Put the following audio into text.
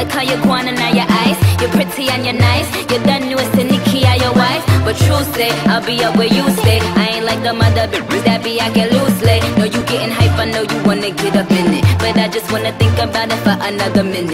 Look how you're going now your eyes. You're pretty and you're nice. You're the newest in Nikki, are your wife. But true say, I'll be up where you stay. I ain't like the mother bitches that be loose, loosely. Know you getting hype, I know you wanna get up in it. But I just wanna think about it for another minute.